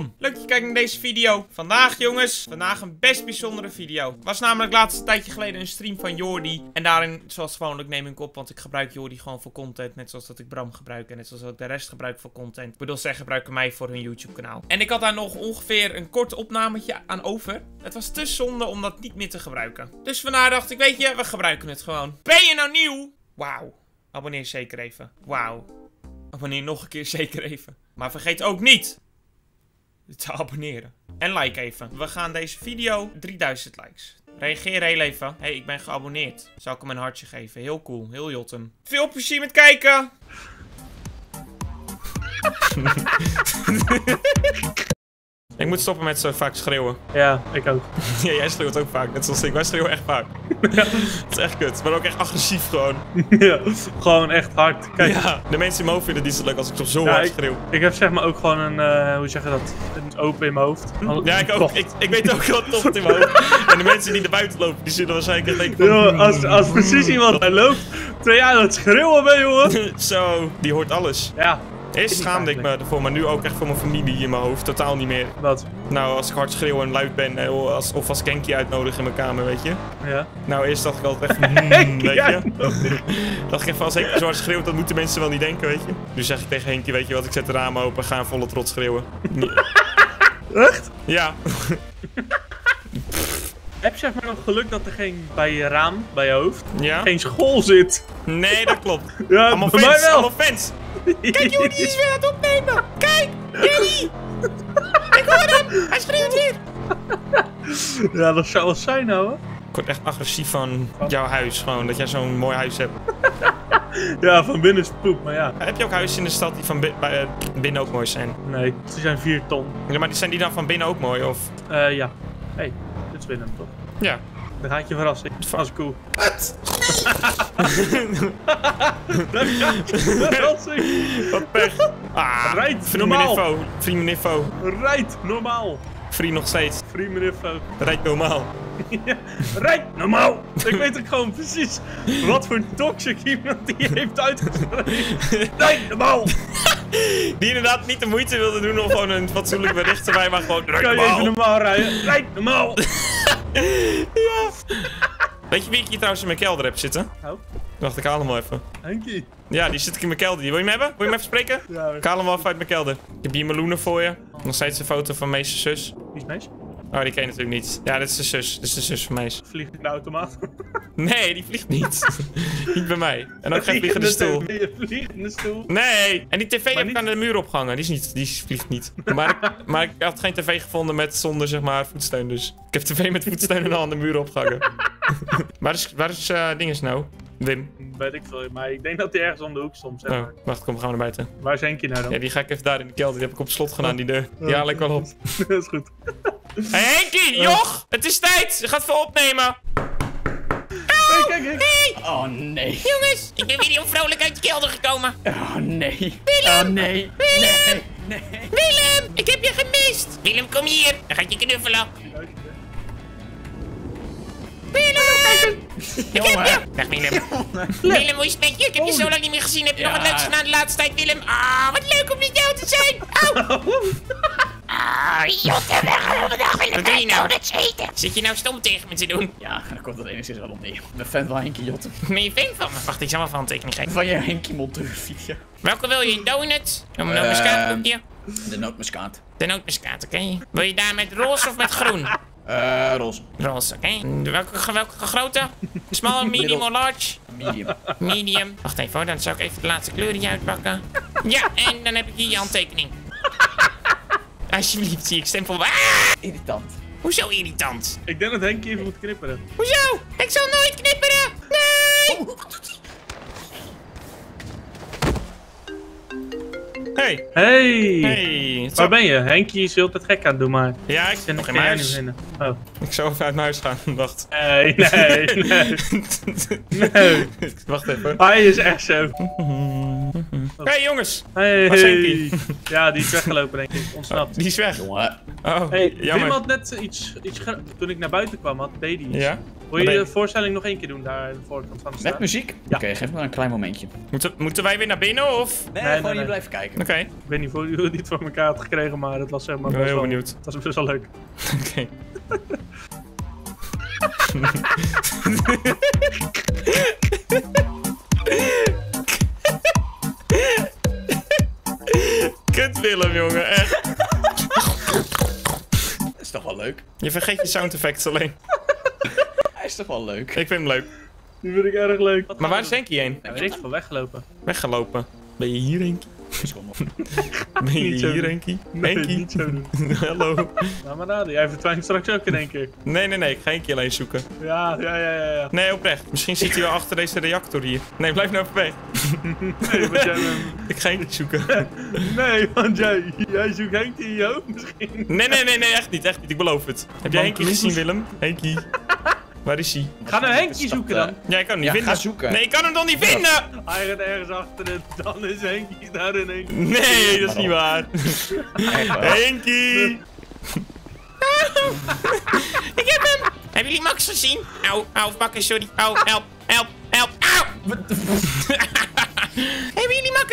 welkom. Leuk dat je kijkt naar deze video. Vandaag jongens, vandaag een best bijzondere video. Was namelijk laatst een tijdje geleden een stream van Jordi. En daarin, zoals gewoonlijk neem ik op, want ik gebruik Jordi gewoon voor content. Net zoals dat ik Bram gebruik en net zoals dat ik de rest gebruik voor content. Ik bedoel, zij gebruiken mij voor hun YouTube kanaal. En ik had daar nog ongeveer een kort opnametje aan over. Het was te zonde om dat niet meer te gebruiken. Dus vandaar dacht ik, weet je, we gebruiken het gewoon. Ben je nou nieuw? Wauw. Abonneer zeker even. Wauw. Abonneer nog een keer zeker even. Maar vergeet ook niet te abonneren. En like even. We gaan deze video 3000 likes. Reageer heel even. hey, ik ben geabonneerd. Zou ik hem een hartje geven. Heel cool. Heel jotem. Veel plezier met kijken. ik moet stoppen met zo vaak schreeuwen. Ja, ik ook. Ja, jij schreeuwt ook vaak. Net zoals ik. Wij schreeuwen echt vaak. Het is echt kut. Maar ook echt agressief gewoon. ja, gewoon echt hard. Kijk, Ja, de mensen in mijn hoofd vinden het niet zo leuk als ik zo Ja, hard ik, schreeuw. ik heb zeg maar ook gewoon een, eh, hoe zeg je dat, een open in mijn hoofd. Ja, ik ook. Ik, ik weet ook wat tocht in mijn hoofd. En de mensen die naar buiten lopen, die zullen waarschijnlijk denken van... Yo, als, als precies iemand daar loopt, terwijl jij aan het schreeuwen bent, jongen. Zo, die hoort alles. Ja, Eerst schaamde ik me ervoor, maar nu ook echt voor mijn familie in mijn hoofd. Totaal niet meer. dat. Nou, als ik hard schreeuw en luid ben, eh, als, of als Genki uitnodig in mijn kamer, weet je. Ja. Nou, eerst dacht ik altijd even, hmm, weet je. Dacht ik even, als Henkie zo hard schreeuwt, dat moeten mensen wel niet denken, weet je. Nu zeg ik tegen Henkie, weet je wat, ik zet de ramen open, ga in volle trots schreeuwen. Echt? ja. Heb je zeg maar nog geluk dat er geen bij je raam, bij je hoofd, Ja? geen school zit? Nee, dat klopt. Ja, Allemaal fans, allemaal fans. Kijk, joh, die is weer aan het opnemen. Kijk, Jenny. Ik hoor hem. Hij schreeuwt weer. Ja, dat zou wel zijn, nou, hè. Ik word echt agressief van jouw huis, gewoon, dat jij zo'n mooi huis hebt. Ja, van binnen is het poep, maar ja. Heb je ook huizen in de stad die van eh, binnen ook mooi zijn? Nee, ze zijn 4 ton. Ja, maar zijn die dan van binnen ook mooi, of? Eh, ja. Hé, hey, dit is Willem, toch? Ja. Dan ga ik je verrassen. Dat is cool. Wat? Verrassing! Wat pech. Ah, Rijd, normaal. info. Vrienden info. Rijd normaal. Vriend nog steeds. Free info. Rijd normaal. Ja, rijd normaal. Ik weet ook gewoon precies wat voor toxic iemand die heeft uitgeschreven. Rijd normaal. Die inderdaad niet de moeite wilde doen om gewoon een fatsoenlijk bericht te mij, maar gewoon rijd Kan je even normaal. normaal rijden? Rijd normaal. Weet je wie ik hier trouwens in mijn kelder heb zitten? Oh, Wacht, ik haal hem wel even. Henkie. Ja, die zit ik in mijn kelder. Wil je hem hebben? Wil je hem even spreken? Ja, Ik haal hem wel even uit mijn kelder. Ik heb hier meloenen voor je. Nog steeds een foto van Mees' zus. wie is Mees? Oh, die ken je natuurlijk niet. Ja, dit is de zus. Dit is de zus van Mees. Vliegt in de automaat. Nee, die vliegt niet. niet bij mij. En ook geen vliegende stoel. Vliegende stoel. Nee! En die tv heb ik aan de muur opgehangen. Die, is niet, die vliegt niet. Maar ik, maar ik had geen tv gevonden met zonder zeg maar voetsteun. Dus ik heb tv met voetsteun en al aan de muur opgehangen. waar is, waar is eh dinges nou? Wim. Weet ik veel, maar ik denk dat hij ergens om de hoek stond, zeg Oh, maar. wacht, kom, we gaan naar buiten. Waar is Henkie nou dan? Ja, die ga ik even daar in de kelder. Die heb ik op slot gedaan, die deur. Die haal ik wel op. dat is goed. Henkie, joch! Het is tijd! Je gaat veel opnemen! Hey, kijk, kijk. Oh nee. Jongens, ik ben weer heel vrolijk uit de kelder gekomen. Oh nee. Oh nee. Nee. Nee. Willem, ik heb je gemist. Willem, kom hier. Dan ga ik je knuffelen. Willem! Ik heb je. Dag Willem. Willem, hoe is het met je? Ik heb je zo lang niet meer gezien. Heb je nog wat Ja. leuks gedaan de laatste tijd, Willem? Ah, wat leuk om met jou te zijn. Au. Ah, Jotte, weg. Wat doe je nou? Dat eten. Zit je nou stom tegen me te doen? Ja, daar komt het enigszins wel op neer. Ik ben fan van Henkie Jotten. Ben je fan van me? Wacht, ik zal wel van een tekening geven. Van je Henkie. Welke wil je? Een donut? Een muskaatkoekje? De nootmuskaat. De nootmuskaat, oké. Wil je daar met roze of met groen? Eh, roze. Roze, oké. Welke, welke grootte? Small, medium of large? Medium. Medium. Wacht even hoor, dan zou ik even de laatste kleur hier uitpakken. Ja, en dan heb ik hier je handtekening. Alsjeblieft, zie ik stempel. Ah! Irritant. Hoezo irritant? Ik denk dat Henkie even moet knipperen. Hoezo? Ik zal nooit knipperen! Nee! Hey. Hey! Hey. Waar ben je? Henkie is heel tijd gek aan het doen, maar... Ja, ik zit nog in huis. niet binnen. Oh. Ik zou even uit mijn huis gaan. Wacht. Nee, nee, nee. nee. Wacht even. Hij is echt zo. Hey jongens. Hey. Waar is Henkie? Ja, die is weggelopen, denk ik. Ontsnapt. Die is weg. Jongen. Oh, Hey, Wim had net iets, iets toen ik naar buiten kwam, had, deed hij iets. Ja? Wil je de voorstelling nog één keer doen daar aan de voorkant van de Met muziek? Ja. Oké, geef me maar een klein momentje. Moeten, moeten wij weer naar binnen of? Nee, nee, gewoon nee. hier blijven kijken. Oké, Ik weet niet hoe je dit voor elkaar had gekregen, maar het was zeg maar ik ben best heel wel, benieuwd. Het was best wel leuk. Oké. Kut Willem, jongen, echt. Dat is toch wel leuk? Je vergeet je sound effects alleen. Hij is toch wel leuk? Ik vind hem leuk. Die vind ik erg leuk. Maar waar is Henkie heen? Ja, weet ik veel, weggelopen. Weggelopen. Ben je hier, Henkie? Ben je Niet hier. Henkie? Nee, Henkie? niet zo doen. Hallo. Nou maar raden, jij verdwijnt straks ook in één keer. Nee, nee, nee, ik ga Henkie alleen zoeken. Ja, ja, ja, ja. ja. Nee, oprecht. Misschien zit hij wel achter deze reactor hier. Nee, blijf nou even weg. Nee, want jij, Ik ga Henkie zoeken. nee, want jij, jij zoekt Henk in je hoofd misschien. Nee, nee, nee, nee, echt niet, echt niet. Ik beloof het. Heb jij Henkie gezien, Willem? Henkie. Waar is hij? Ga naar Henkie zoeken dan. Ja, ik kan hem niet Ja, vinden. ga zoeken. Nee, ik kan hem nog niet vinden! Hij gaat ergens achter het, dan is Henkie daar in één keer. Nee, dat is niet waar. Henkie! ik heb hem! Hebben jullie Max gezien? Au, au, bakken, sorry. Au, help, help, help, au!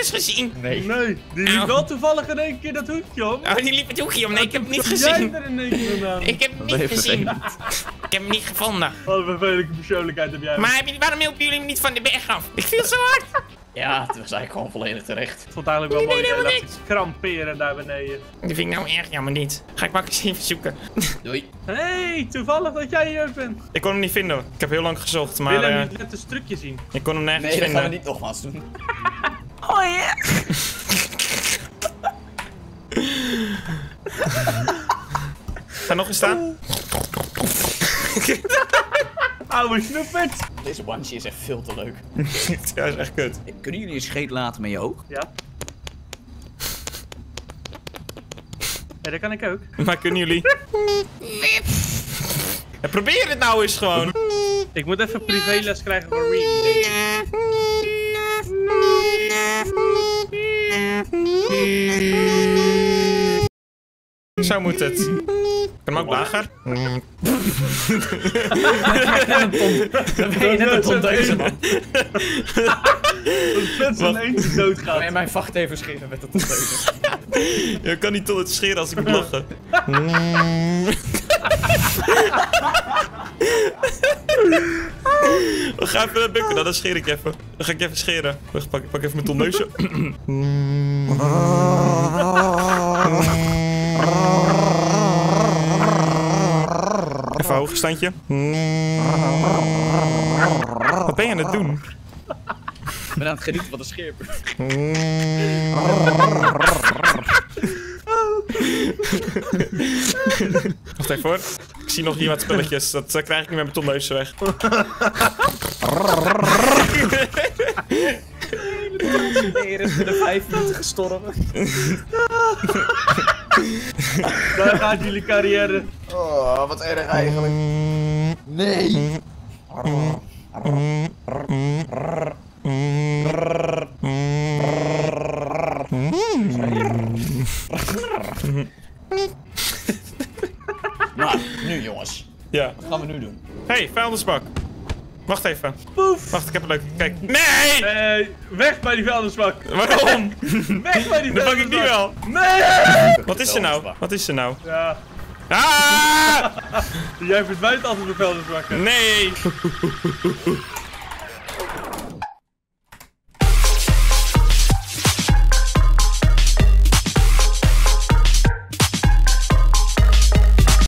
Gezien? Nee. Nee, die liep Au. wel toevallig in één keer dat hoekje om. Oh, die liep het hoekje om. Nee, ik heb hem niet jij gezien. er in één keer? Ik heb hem niet gezien. Ik heb hem niet gevonden. Wat een vervelelijke persoonlijkheid heb jij. Maar waarom hielpen jullie hem niet van de berg af? Ik viel zo hard. Ja, het was eigenlijk gewoon volledig terecht. Ik vond het eigenlijk wel Nee, mooi nee, dat nee, iets kramperen daar beneden. Dat vind ik nou erg jammer niet. Ga ik Makkers even zoeken. Doei. Hé, hey, toevallig dat jij hier bent. Ik kon hem niet vinden. Ik heb heel lang gezocht, maar Wil je eh, niet net een stukje zien? ik kon hem nergens Nee, dat vinden. gaan we niet nogmaals doen. Ga nog eens staan. Oude snoepert. Deze banshee is echt veel te leuk. ja, is echt kut. Kunnen jullie een scheet laten met je oog? Ja. Ja, dat kan ik ook. Maar kunnen jullie... Ja, probeer het nou eens gewoon. Ik moet even privéles krijgen voor Reedy, Zo moet het. Kan hem ook lager. Ben je net een tondeuze, man. Dat eentje Kan doodgaat. je mijn vacht even scheren met de tondeuze? Je kan niet tot het scheren als ik moet lachen. We gaan even bukken, dan, dan scheer ik je even. Dan ga ik je even scheren. Wacht, pak, pak even mijn tonneusje. Even hoog standje. Wat ben je aan het doen? Ik ben aan het genieten van de scheerp. Wacht even hoor. Ik zie nog hier wat spulletjes. Dat krijg ik niet met mijn tonneuzen weg. Nee, er is binnen vijf minuten gestorven. Daar gaat jullie carrière. Oh, wat erg eigenlijk. Nee. Nou, nu jongens. Ja. Wat gaan we nu doen? hey, vuilnisbak. Wacht even. Poef. Wacht, ik heb een leuke. Kijk. Nee! Hey, weg bij die vuilnisbak. Waarom? Weg bij die Dat pak ik niet wel. Nee! Wat is er nou? Wat is er nou? Ja, Ah! jij verdwijnt altijd de vuilnisbakken. Nee!